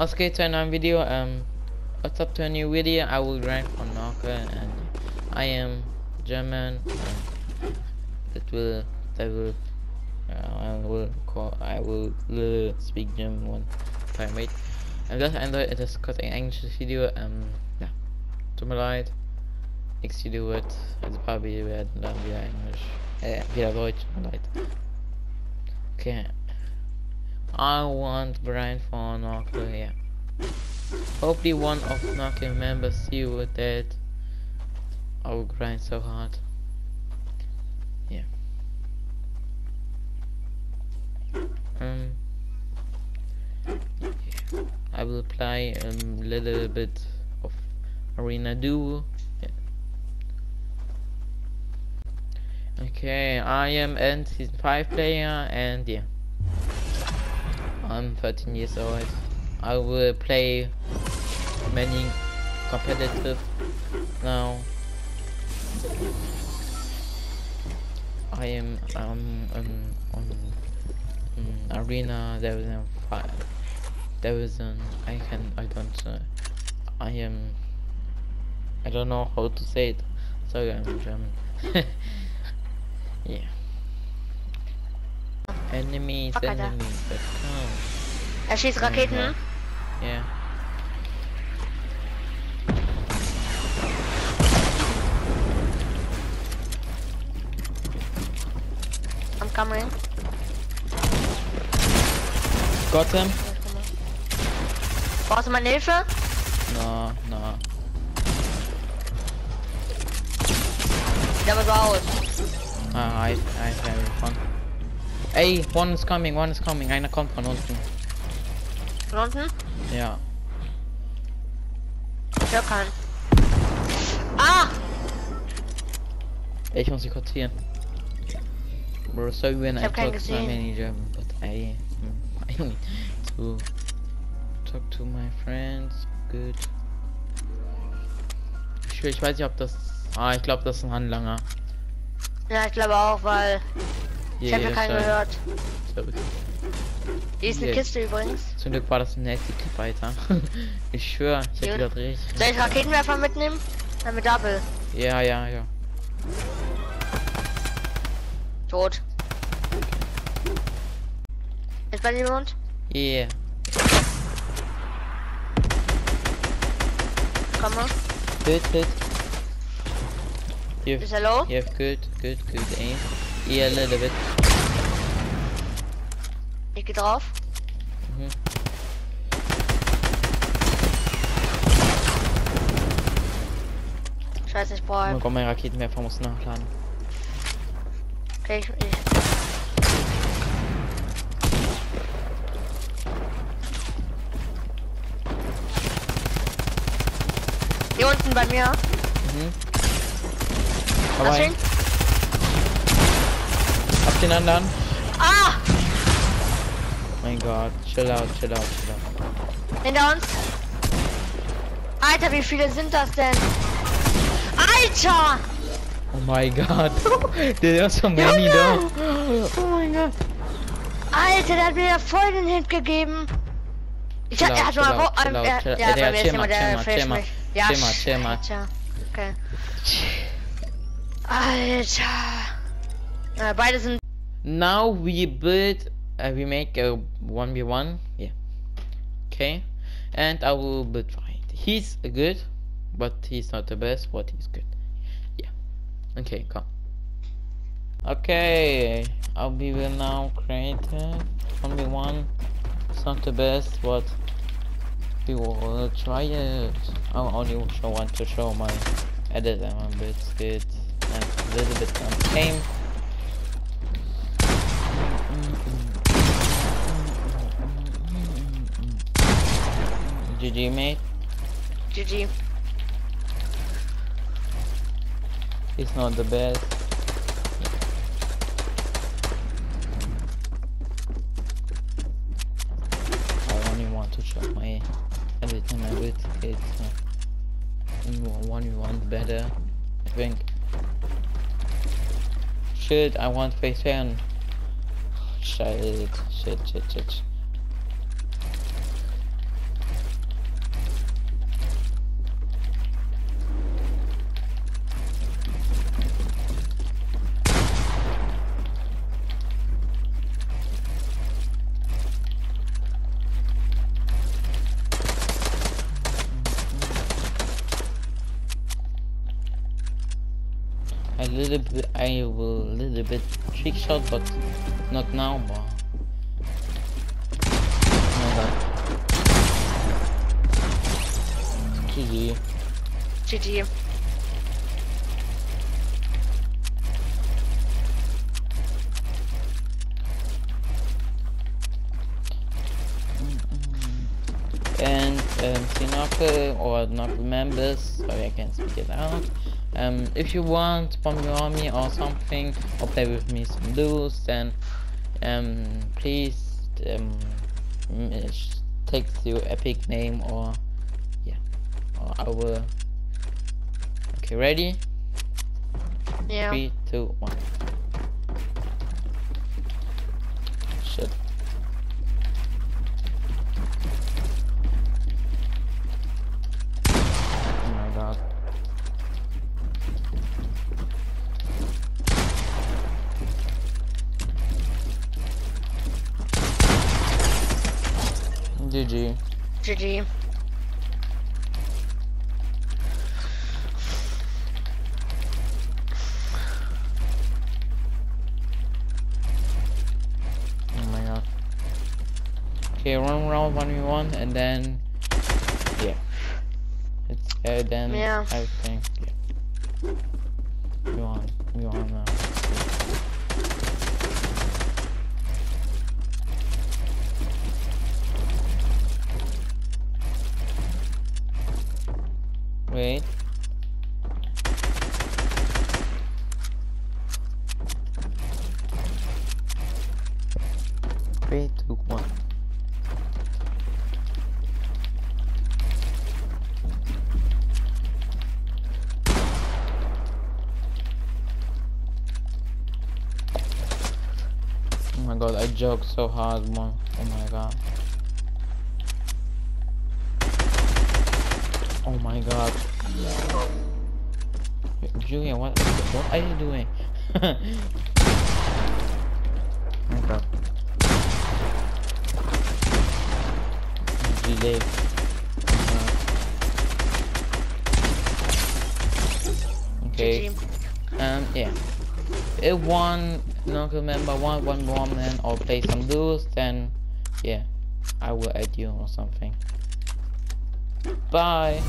was geht zu einem Video. Um, what's up to a new video? I will rank for Norcal and I am German. It will, I will, uh, I will call, I will uh, speak German one time. Wait. En dat einde, het is kort een Engelse video. Um, ja, tut mir leid. Nichts video wird. Also ein paar Videos werden dann wieder Englisch. Äh, wieder. Okay. I want Brian for Norcal, yeah. Hopefully one of Norcal members see with that. I will grind so hard. Yeah. Um. Yeah. I will play a little bit of Arena Duo. Yeah. Okay, I am and season 5 player and yeah. I'm 13 years old. I will play many competitive now. I am um, um on um, arena there is a there is an I can I don't uh, I am I don't know how to say it. Sorry I'm German. Yeah. Enemies enemies Er schießt Raketen. yeah I'm coming. got him Brauchst du meine Hilfe? no no Sieht aber so aus. ah, I I have fun Ey, one is coming, one is coming, einer kommt von unten. Unten? Ja. Ich höre keinen. Ah! Ich muss dich kurz hier. Bro, so when I hab keinen talk to my manager, but I, I need to talk to my friends. Good. Ich, ich weiß nicht, ob das. Ah, ich glaube, das ist ein Handlanger. Ja, ich glaube auch, weil ich habe ja Yeah, keinen gehört. Hier ist eine. Kiste übrigens. Zum Glück war das ein Netty weiter. ich schwör, ich hätte gedacht, richtig. Soll ich Raketenwerfer mitnehmen? Dann mit Double. Ja, ja, ja. Tot. Ist bei dir jemand? Yeah. Komm mal. Hit, hit. You Ist er low? You have good, good, good aim. Yeah, a little bit. Ich geh drauf. Mhm. Scheiße, ich Oh brauche. mein Gott, mein Raketenwerfer muss nachladen. Okay, ich, ich. Hier unten bei mir. Mhm. Hab den anderen mein Gott. Chill out, chill out, chill out. Hinter uns. Alter, wie viele sind das denn? Alter! Oh mein Gott. der ist schon gar nie da. Oh mein Gott. Alter, der hat mir ja voll den Hit gegeben. Ich hab, er hat mal Bock. Äh, ja, ja, ja, ja, ja, ja, ja, ja, ja, Okay. Alter. Äh, beide sind. Now we build uh, we make a 1v1. Yeah. Okay. And I will build fight. He's good, but he's not the best, but he's good. Yeah. Okay, come. Okay. Be will now create uh, 1v1. It's not the best, but we will try it. I only want to show my edit and a bit good and a little bit on game. GG mate, GG. he's not the best. I only want to show my editing a bit. It's uh, one you want better, I think. Shit, I want face fan. Shit, shit, shit, shit. Little bit I will a little bit trick shot but not now but my god GG GG. Or Norcal members, sorry I can't speak it out. Um, if you want from your army or something, or play with me some duels, then um, please um, text your epic name or yeah, or I will. Okay, ready? Yeah. Three, two, one. GG. GG. Oh my god. Okay, one round, one v one, and then yeah, it's uh, then Yeah. I think yeah. 3, 2, 1. Oh my god, I joked so hard, man. Oh my god. Oh my god. Julian, what, what are you doing? oh my god. Delay. Okay. GG. Um, yeah. If one Norcal member want one woman or play some duels, then yeah, I will add you or something. Bye.